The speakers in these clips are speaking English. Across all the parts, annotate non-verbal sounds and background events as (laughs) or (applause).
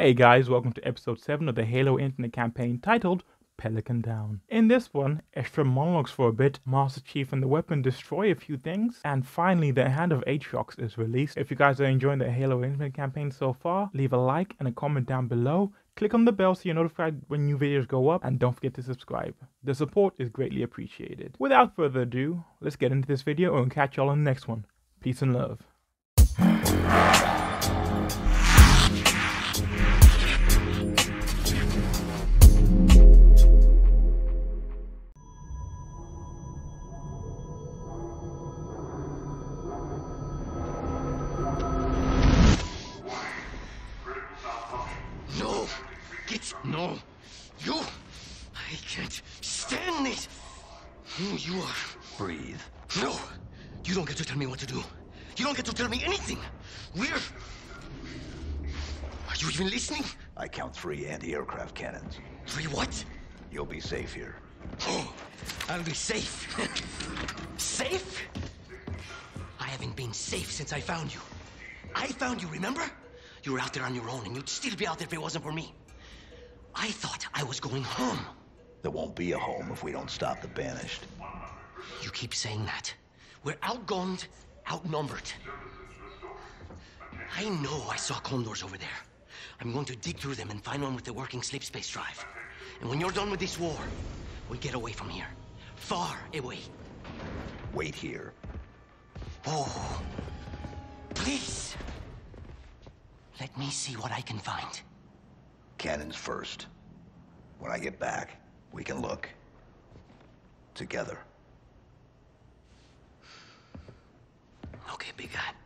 Hey guys, welcome to episode 7 of the Halo Infinite campaign titled Pelican Down. In this one, extra monologues for a bit, Master Chief and the weapon destroy a few things, and finally the Hand of Atriox is released. If you guys are enjoying the Halo Infinite campaign so far, leave a like and a comment down below. Click on the bell so you're notified when new videos go up, and don't forget to subscribe. The support is greatly appreciated. Without further ado, let's get into this video and catch y'all in the next one. Peace and love. Stand this! Who you are? Breathe. No! You don't get to tell me what to do. You don't get to tell me anything. We're. Are you even listening? I count three anti-aircraft cannons. Three what? You'll be safe here. Oh, I'll be safe. safe? I haven't been safe since I found you. I found you, remember? You were out there on your own, and you'd still be out there if it wasn't for me. I thought I was going home. There won't be a home if we don't stop the Banished. You keep saying that. We're outgunned, outnumbered. I know I saw condors over there. I'm going to dig through them and find one with the working slipspace drive. And when you're done with this war, we get away from here. Far away. Wait here. Oh, please. Let me see what I can find. Cannons first. When I get back, we can look. Together. Okay, big guy.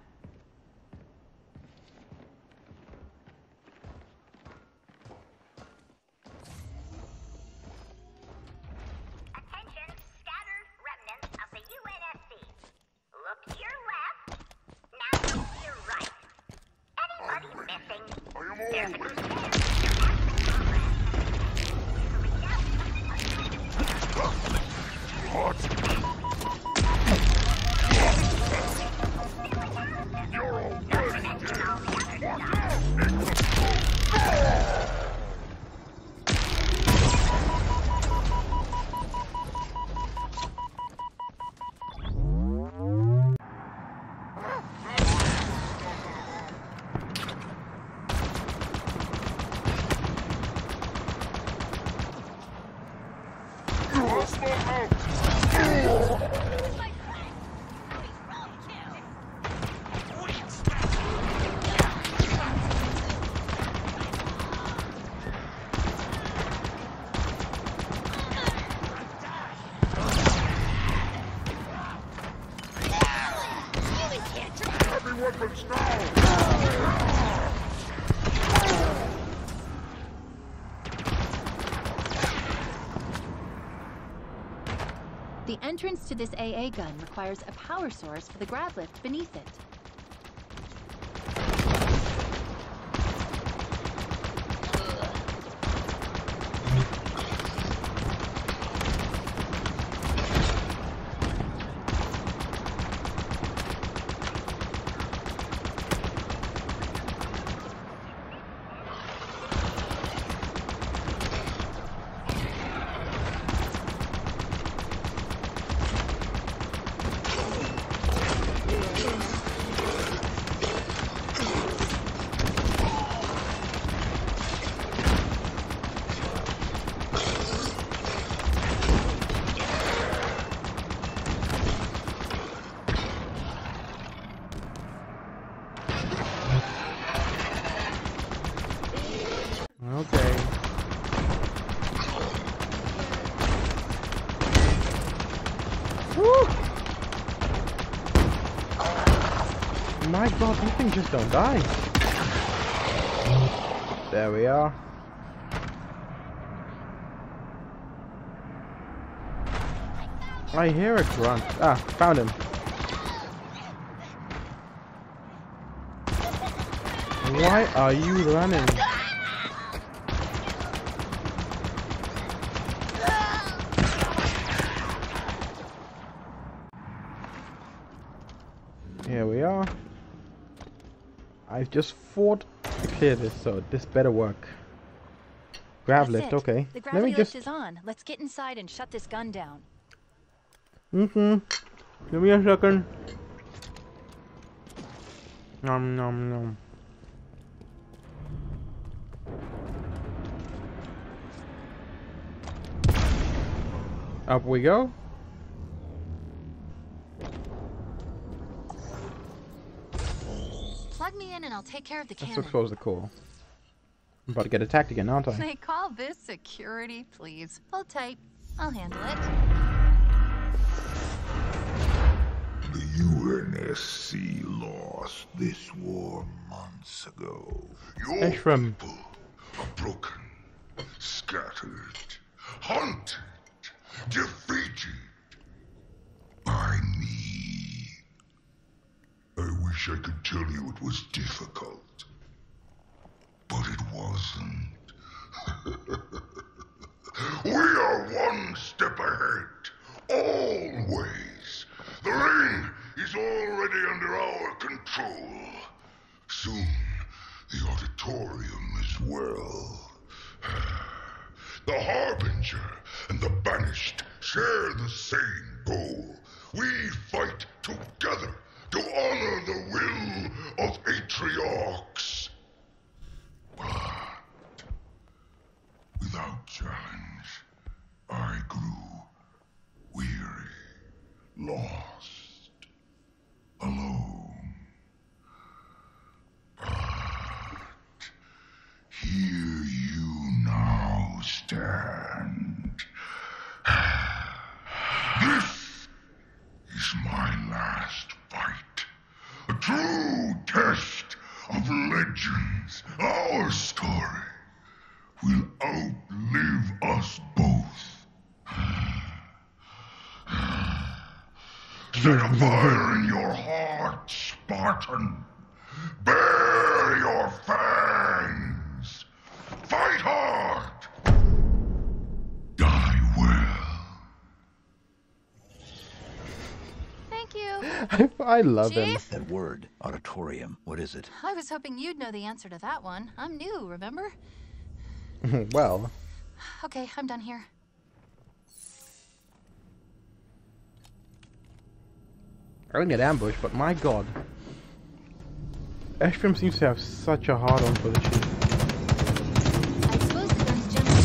The entrance to this AA gun requires a power source for the grav lift beneath it. Okay. Woo! These things just don't die. There we are. I hear a grunt. Ah, found him. Why are you running? Here we are. I've just fought to clear this, so this better work. Grav That's lift, it. okay. The Let gravity me lift just. is on. Let's get inside and shut this gun down. Mm-hmm. Give me a second. Nom nom nom. Up we go. And I'll take care of the That's cannon. supposed to cool. I'm about to get attacked again, aren't I? They call this security, please. Hold tight. I'll handle it. The UNSC lost this war months ago. Your Ashram. people are broken, scattered, hunted, defeated by me. I wish I could tell you it was difficult, but it wasn't. we are one step ahead, always. The ring is already under our control. Soon, the auditorium as well. The Harbinger and the Banished share the same goal. We fight together to honor the will of Atriox. But without challenge, I grew weary, lost, alone. But here you now stand. This is my last fight. A true test of legends. Our story will outlive us both. Set a fire in your heart, Spartan. Bare your fangs. Fight hard. Die well. Thank you. I, (laughs) I love him. Chief? That word, auditorium, what is it? I was hoping you'd know the answer to that one. I'm new, remember? (laughs) well, Okay, I'm done here. I didn't get ambushed, but my god. Escharum seems to have such a hard on for the chief. I exposed the gun's general.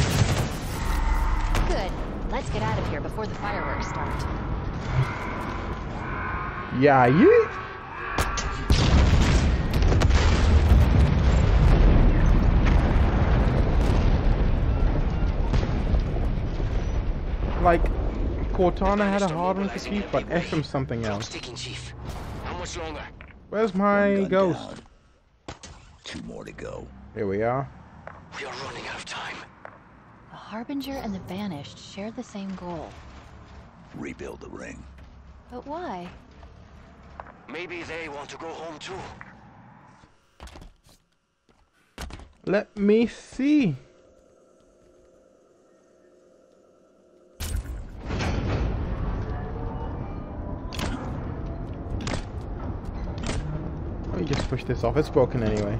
Good. Let's get out of here before the fireworks start. Yeah, you. Like, Cortana had a hard one for Chief, but Escharum's something else. ticking, Chief. How much longer? Where's my ghost? down. Two more to go. Here we are. We are running out of time. The Harbinger and the Banished share the same goal. Rebuild the ring. But why? Maybe they want to go home too. Let me see. Push this off. It's broken anyway.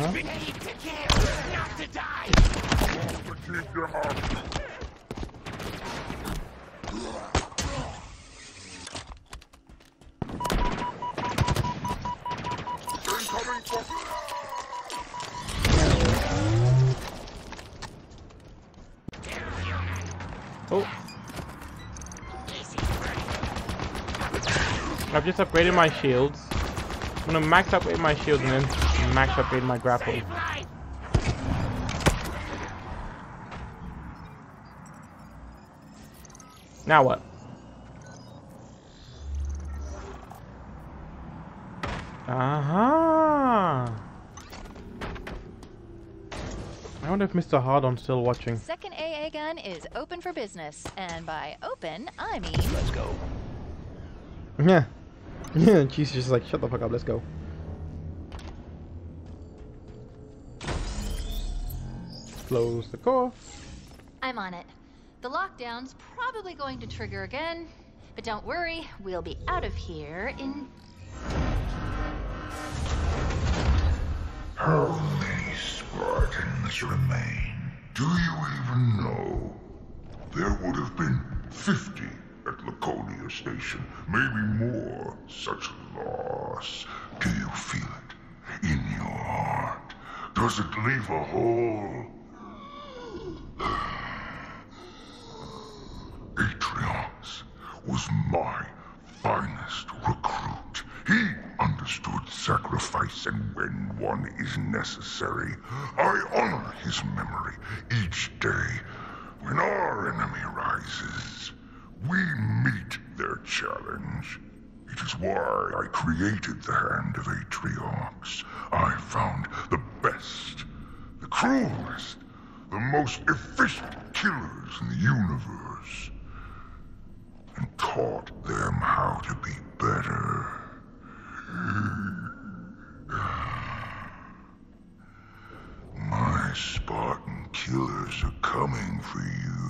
Up. For... Oh. I've just upgraded my shields. I'm gonna max upgrade my shields and then max upgrade my grapple. Now what? Uh-huh. I wonder if Mr. Hardon's still watching. Second AA gun is open for business, and by open, I mean Let's go. Yeah. (laughs) Yeah, she's just like, shut the fuck up, let's go. Close the core. I'm on it. The lockdown's probably going to trigger again, but don't worry, we'll be out of here in. How many Spartans remain? Do you even know? There would have been 50 at Laconia Station, maybe more. Such loss. Do you feel it in your heart? Does it leave a hole? Atriox was my finest recruit. He understood sacrifice and when one is necessary. I honor his memory each day. When our enemy rises, we meet their challenge. It is why I created the Hand of Atriox. I found the best, the cruelest, the most efficient killers in the universe, and taught them how to be better. My Spartan killers are coming for you.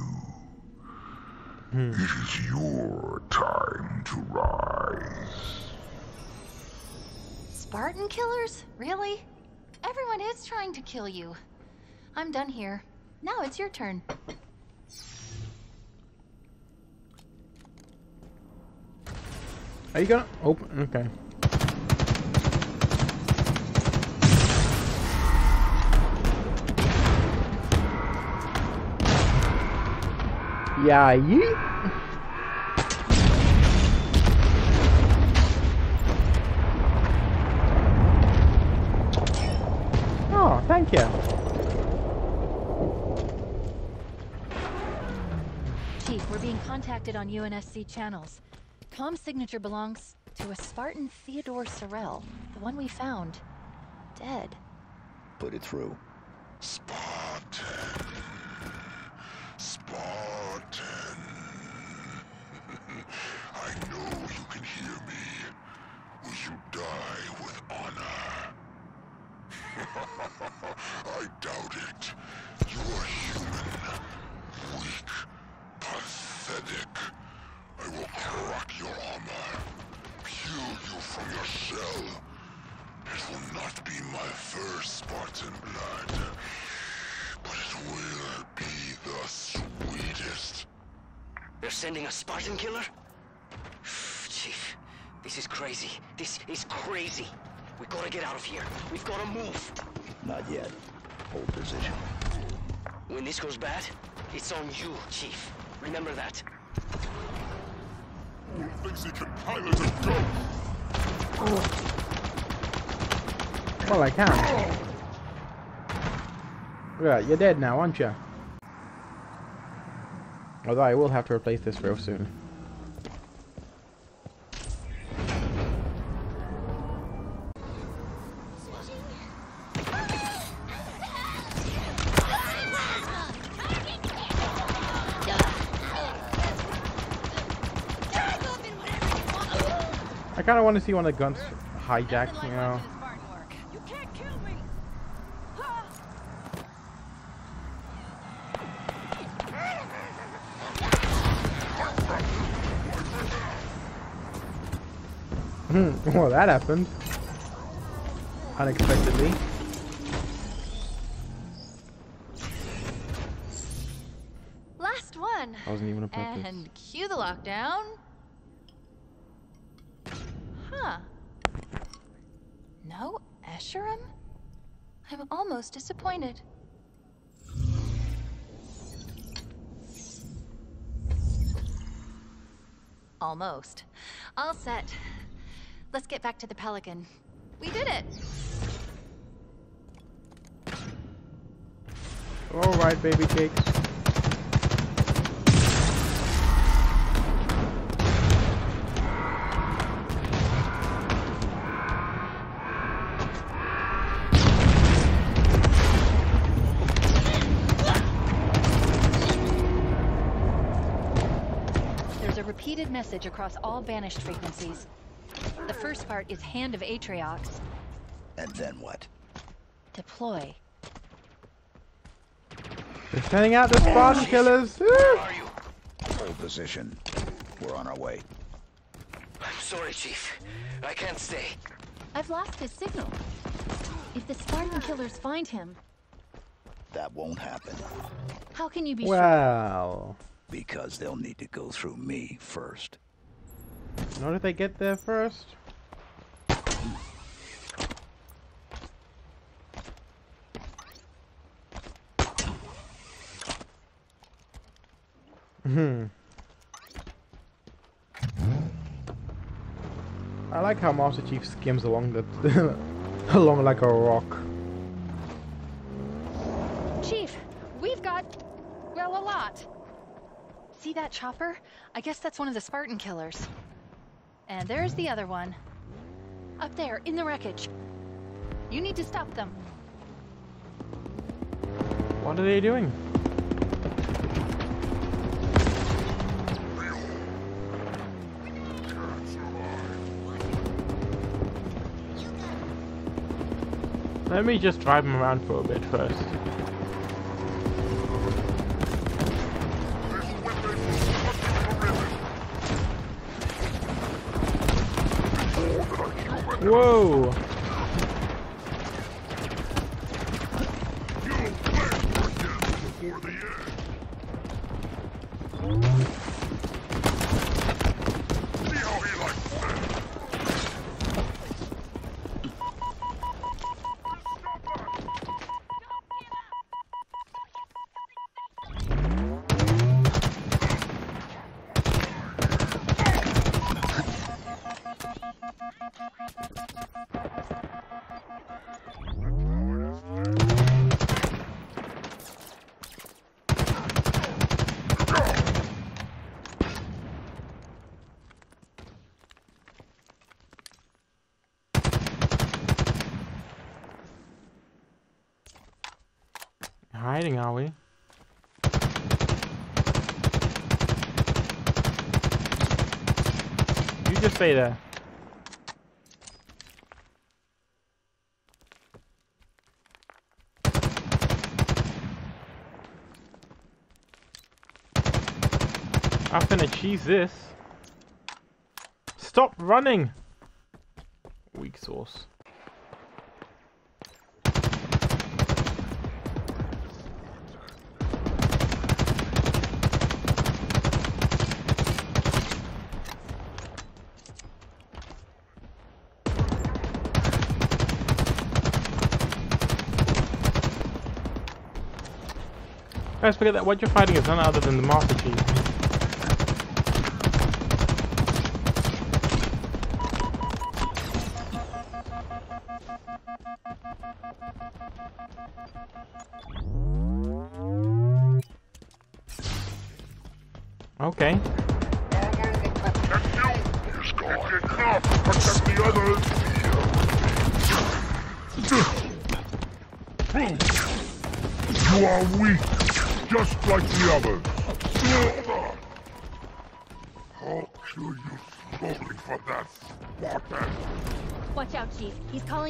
Hmm. It is your time to rise. Spartan killers? Really? Everyone is trying to kill you. I'm done here. Now it's your turn. Are you gonna open? Okay. Yeah, yeet. Oh, thank you. Chief, we're being contacted on UNSC channels. Com signature belongs to a Spartan Theodore Sorel, the one we found. Dead. Put it through. Spartan. Spartan. (laughs) I know you can hear me. Will you die with honor? (laughs) I doubt it. You are human. Weak. Pathetic. I will crack your armor. Peel you from your shell. It will not be my first Spartan blood, but it will be the sweetest. They're sending a Spartan killer? Chief, this is crazy. This is crazy. We gotta get out of here. We've gotta move. Not yet. Hold position. When this goes bad, it's on you, Chief. Remember that. Thinks he can pilot a ghost? Well, I can. Right, you're dead now, aren't you? Although I will have to replace this real soon. Want to see one of the guns hijacked, you know. You can't kill me! well, that happened. Unexpectedly. Last one. I wasn't even a purpose. And cue the lockdown. Huh. No Escharum? I'm almost disappointed. Almost. All set. Let's get back to the Pelican. We did it! Alright, baby cakes. Message across all banished frequencies. The first part is Hand of Atriox. And then what? Deploy. They're sending out the Spartan killers. Woo! Where are you? Hold position. We're on our way. I'm sorry, Chief. I can't stay. I've lost his signal. If the Spartan killers find him, That won't happen. how can you be sure? Well, Because they'll need to go through me first. not if they get there first. Hmm. I like how Master Chief skims along the (laughs) along like a rock. Chief, we've got, well, a lot. See that chopper? I guess that's one of the Spartan killers. And there's the other one. Up there, in the wreckage. You need to stop them. What are they doing? Let me just drive them around for a bit first. Whoa! Hiding, are we? You just stay there. I'm gonna cheese this. Stop running! Weak sauce. Guys, forget that what you're fighting is none other than the Master Chief.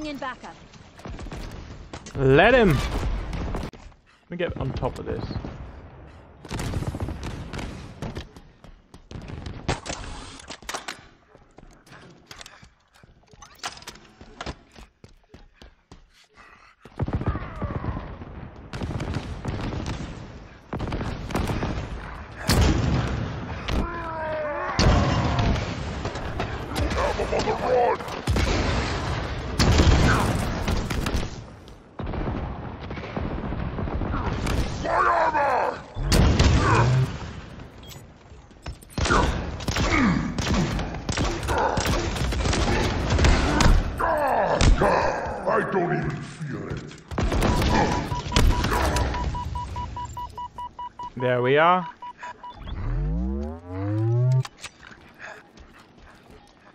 In backup. Let him! Let me get on top of this. Have him on the run! My armor! I don't even feel it. There we are.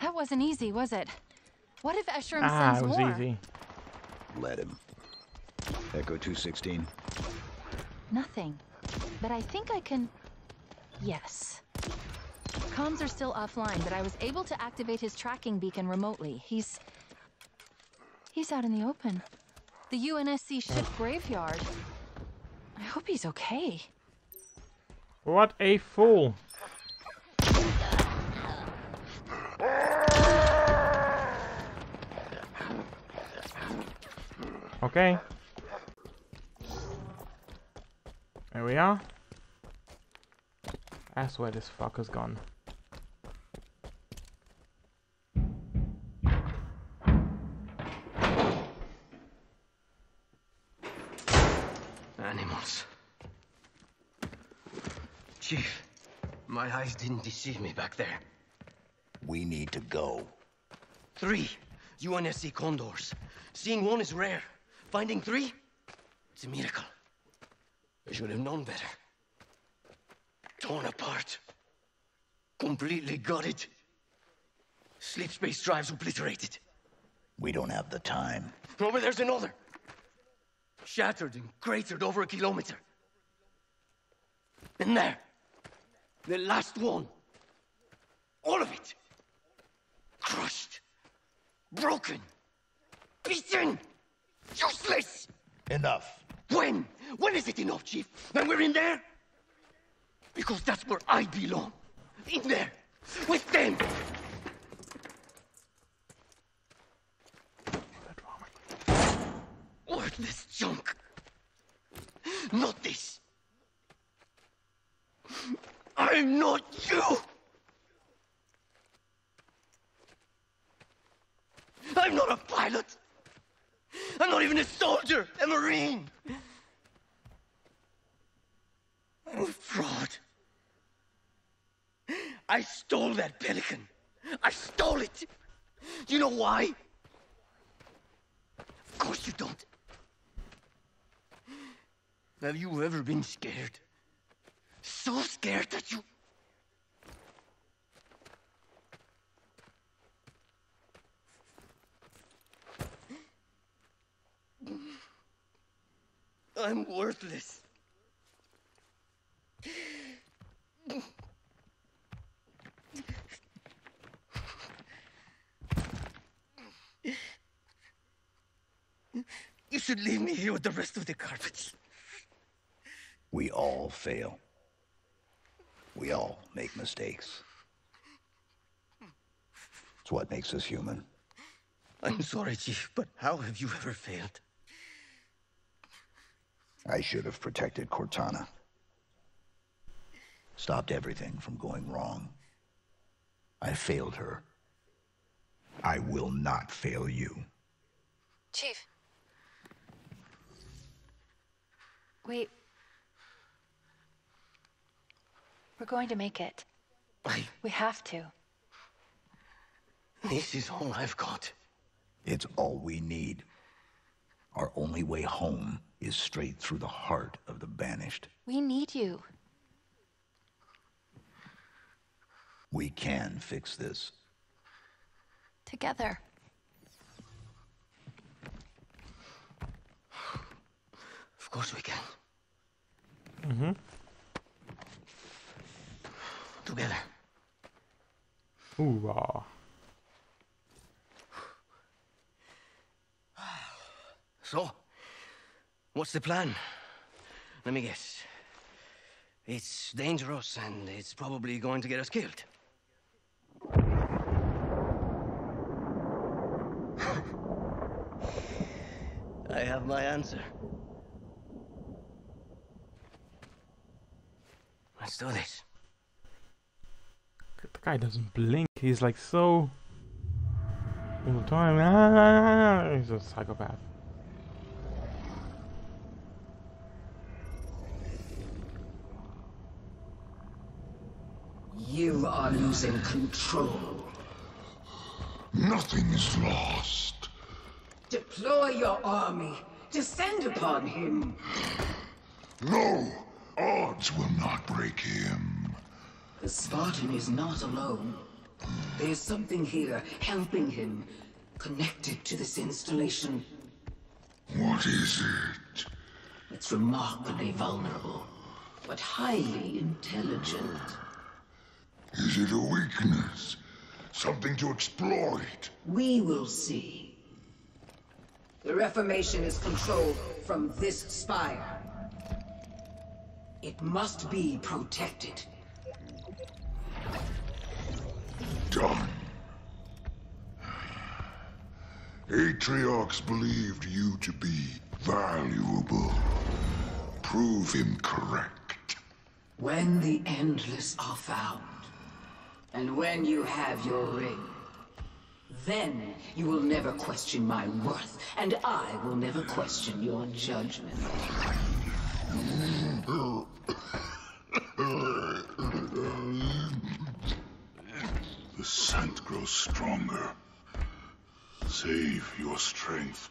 That wasn't easy, was it? What if Escharum Ah, sends it was more? easy. Let him. Echo 216. Nothing. But I think I can... Yes. comms are still offline, but I was able to activate his tracking beacon remotely. He's. He's out in the open. The UNSC ship (sighs) graveyard. I hope he's okay. What a fool. Okay. There we are. That's where this fucker's gone. Animals. Chief, my eyes didn't deceive me back there. We need to go. Three UNSC condors. Seeing one is rare. Finding three? It's a miracle. I should have known better. Torn apart. Completely gutted. Slipspace drives obliterated. We don't have the time. But there's another. Shattered and cratered over a kilometer. And there. The last one. All of it. Crushed. Broken. Beaten. Useless. Enough. When? When is it enough, Chief? When we're in there? Because that's where I belong. In there. With them. Worthless junk. Not this. I'm not you. I'm not a pilot. I'm not even a soldier, a marine. I'm a fraud. I stole that pelican. I stole it. You know why? Of course you don't. Have you ever been scared? So scared that you. I'm worthless. You should leave me here with the rest of the carpets. We all fail. We all make mistakes. It's what makes us human. I'm sorry, Chief, but how have you ever failed? I should have protected Cortana. Stopped everything from going wrong. I failed her. I will not fail you. Chief. Wait. We're going to make it. I. We have to. This is all I've got. It's all we need. Our only way home is straight through the heart of the banished. We need you. We can fix this. Together. Of course we can. Mm-hmm. Together. Hoorah. So, what's the plan? Let me guess. It's dangerous and it's probably going to get us killed. (laughs) I have my answer. Let's do this. The guy doesn't blink. He's like so all the time. (laughs) He's a psychopath. You are losing control. Nothing is lost. Deploy your army. Descend upon him. No, odds will not break him. The Spartan is not alone. There's something here helping him, connected to this installation. What is it? It's remarkably vulnerable, but highly intelligent. Is it a weakness? Something to exploit? We will see. The Reformation is controlled from this spire. It must be protected. Done. Atriox believed you to be valuable. Prove him correct. When the Endless are found, and when you have your ring, then you will never question my worth, and I will never question your judgment. The scent grows stronger. Save your strength.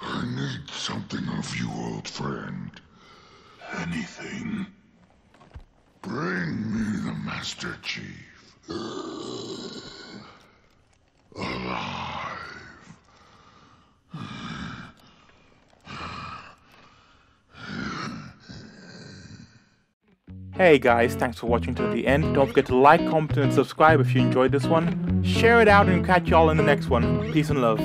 I need something of you, old friend. Anything. Bring me the Master Chief. Hey guys, thanks for watching to the end. Don't forget to like, comment, and subscribe if you enjoyed this one. Share it out and catch y'all in the next one. Peace and love.